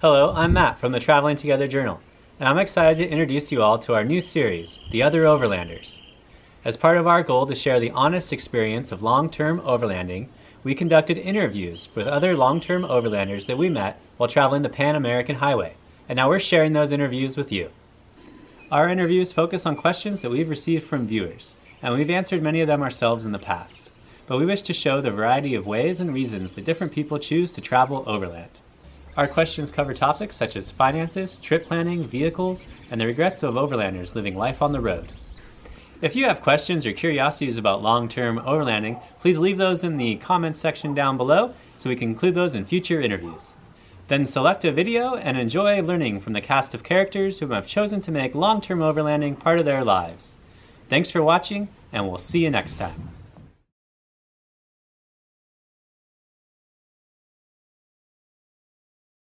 Hello, I'm Matt from the Traveling Together Journal, and I'm excited to introduce you all to our new series, The Other Overlanders. As part of our goal to share the honest experience of long term overlanding, we conducted interviews with other long term overlanders that we met while traveling the Pan American Highway, and now we're sharing those interviews with you. Our interviews focus on questions that we've received from viewers, and we've answered many of them ourselves in the past, but we wish to show the variety of ways and reasons that different people choose to travel overland. Our questions cover topics such as finances, trip planning, vehicles, and the regrets of overlanders living life on the road. If you have questions or curiosities about long term overlanding, please leave those in the comments section down below so we can include those in future interviews. Then select a video and enjoy learning from the cast of characters who have chosen to make long term overlanding part of their lives. Thanks for watching, and we'll see you next time.